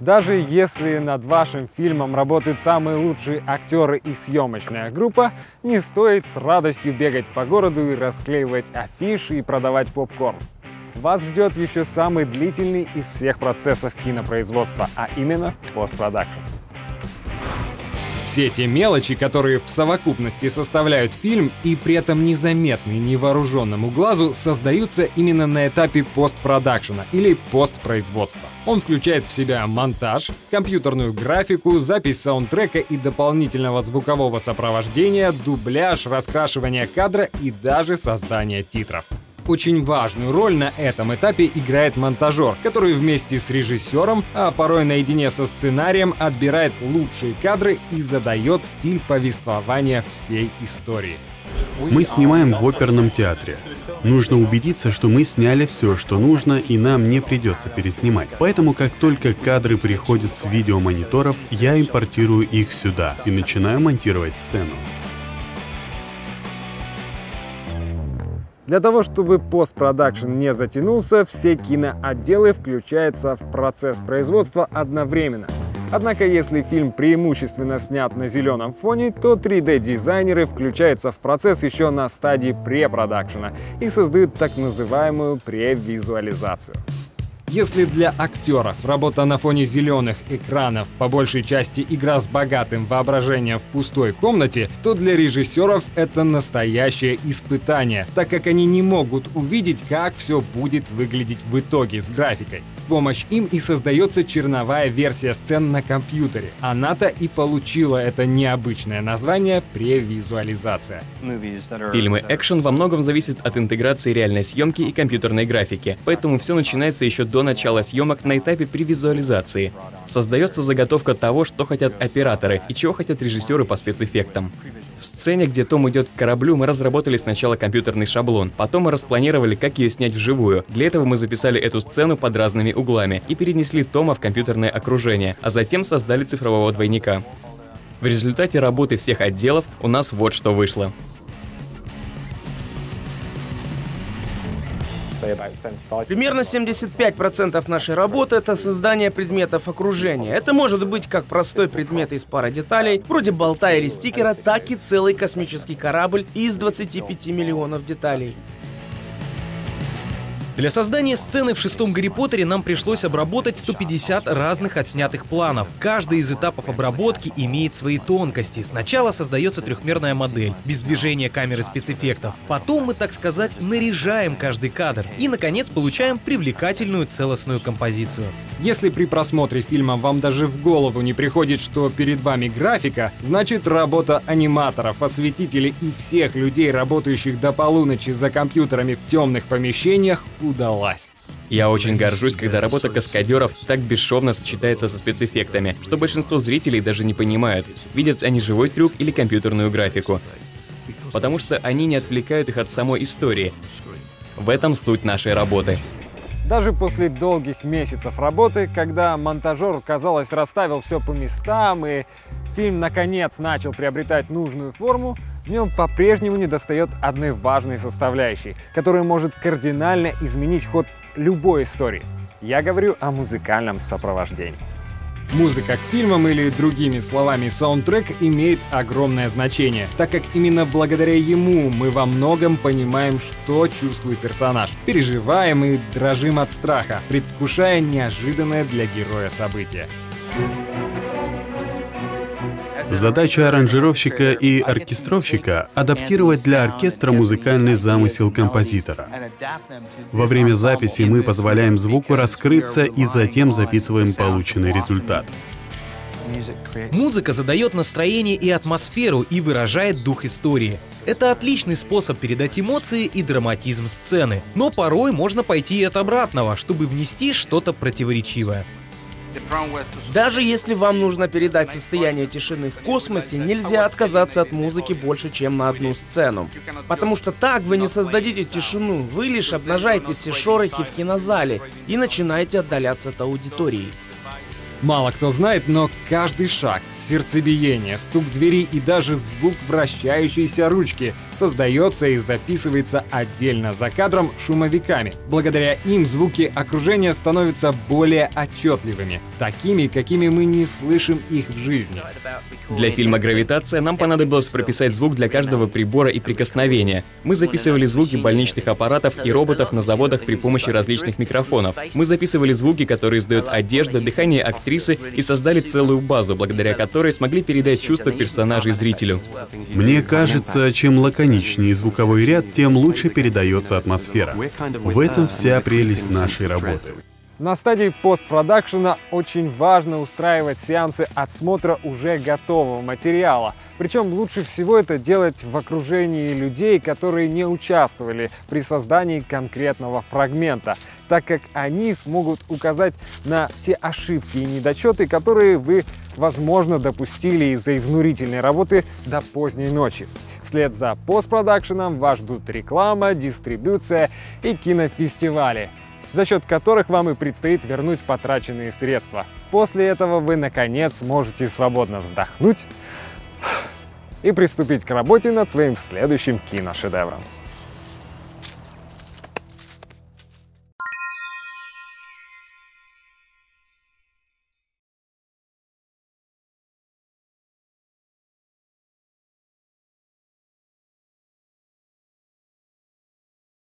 Даже если над вашим фильмом работают самые лучшие актеры и съемочная группа, не стоит с радостью бегать по городу и расклеивать афиши и продавать попкорн. Вас ждет еще самый длительный из всех процессов кинопроизводства, а именно постпродакшн. Все те мелочи, которые в совокупности составляют фильм и при этом незаметны невооруженному глазу, создаются именно на этапе постпродакшена или постпроизводства. Он включает в себя монтаж, компьютерную графику, запись саундтрека и дополнительного звукового сопровождения, дубляж, раскрашивание кадра и даже создание титров. Очень важную роль на этом этапе играет монтажер, который вместе с режиссером, а порой наедине со сценарием, отбирает лучшие кадры и задает стиль повествования всей истории. Мы снимаем в оперном театре. Нужно убедиться, что мы сняли все, что нужно, и нам не придется переснимать. Поэтому, как только кадры приходят с видеомониторов, я импортирую их сюда и начинаю монтировать сцену. Для того, чтобы постпродакшн не затянулся, все киноотделы включаются в процесс производства одновременно. Однако, если фильм преимущественно снят на зеленом фоне, то 3D-дизайнеры включаются в процесс еще на стадии препродакшена и создают так называемую превизуализацию. Если для актеров работа на фоне зеленых экранов по большей части игра с богатым воображением в пустой комнате, то для режиссеров это настоящее испытание, так как они не могут увидеть, как все будет выглядеть в итоге с графикой. Помощь им и создается черновая версия сцен на компьютере. Она-то и получила это необычное название превизуализация. Фильмы экшен во многом зависят от интеграции реальной съемки и компьютерной графики, поэтому все начинается еще до начала съемок на этапе превизуализации. Создается заготовка того, что хотят операторы и чего хотят режиссеры по спецэффектам. В сцене, где Том идет к кораблю, мы разработали сначала компьютерный шаблон, потом мы распланировали, как ее снять вживую. Для этого мы записали эту сцену под разными углами и перенесли Тома в компьютерное окружение, а затем создали цифрового двойника. В результате работы всех отделов у нас вот что вышло. Примерно 75% нашей работы — это создание предметов окружения. Это может быть как простой предмет из пары деталей, вроде болта или стикера, так и целый космический корабль из 25 миллионов деталей. Для создания сцены в шестом Гарри Поттере нам пришлось обработать 150 разных отснятых планов. Каждый из этапов обработки имеет свои тонкости. Сначала создается трехмерная модель, без движения камеры спецэффектов. Потом мы, так сказать, наряжаем каждый кадр. И, наконец, получаем привлекательную целостную композицию. Если при просмотре фильма вам даже в голову не приходит, что перед вами графика, значит работа аниматоров, осветителей и всех людей, работающих до полуночи за компьютерами в темных помещениях, удалась. Я очень горжусь, когда работа каскадеров так бесшовно сочетается со спецэффектами, что большинство зрителей даже не понимают, видят они живой трюк или компьютерную графику. Потому что они не отвлекают их от самой истории. В этом суть нашей работы. Даже после долгих месяцев работы, когда монтажер, казалось, расставил все по местам и фильм наконец начал приобретать нужную форму, в нем по-прежнему недостает одной важной составляющей, которая может кардинально изменить ход любой истории. Я говорю о музыкальном сопровождении. Музыка к фильмам или, другими словами, саундтрек имеет огромное значение, так как именно благодаря ему мы во многом понимаем, что чувствует персонаж, переживаем и дрожим от страха, предвкушая неожиданное для героя событие. Задача аранжировщика и оркестровщика — адаптировать для оркестра музыкальный замысел композитора. Во время записи мы позволяем звуку раскрыться и затем записываем полученный результат. Музыка задает настроение и атмосферу и выражает дух истории. Это отличный способ передать эмоции и драматизм сцены. Но порой можно пойти и от обратного, чтобы внести что-то противоречивое. Даже если вам нужно передать состояние тишины в космосе, нельзя отказаться от музыки больше, чем на одну сцену. Потому что так вы не создадите тишину, вы лишь обнажаете все шорохи в кинозале и начинаете отдаляться от аудитории. Мало кто знает, но каждый шаг, сердцебиение, стук двери и даже звук вращающейся ручки создается и записывается отдельно за кадром шумовиками. Благодаря им звуки окружения становятся более отчетливыми, такими, какими мы не слышим их в жизни. Для фильма «Гравитация» нам понадобилось прописать звук для каждого прибора и прикосновения. Мы записывали звуки больничных аппаратов и роботов на заводах при помощи различных микрофонов. Мы записывали звуки, которые издает одежда, дыхание актрисы и создали целую базу, благодаря которой смогли передать чувства персонажей зрителю. Мне кажется, чем лаконичнее звуковой ряд, тем лучше передается атмосфера. В этом вся прелесть нашей работы. На стадии постпродакшена очень важно устраивать сеансы отсмотра уже готового материала. Причем лучше всего это делать в окружении людей, которые не участвовали при создании конкретного фрагмента, так как они смогут указать на те ошибки и недочеты, которые вы, возможно, допустили из-за изнурительной работы до поздней ночи. Вслед за постпродакшеном вас ждут реклама, дистрибуция и кинофестивали – за счет которых вам и предстоит вернуть потраченные средства. После этого вы, наконец, можете свободно вздохнуть и приступить к работе над своим следующим киношедевром.